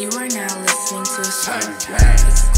You are now listening to a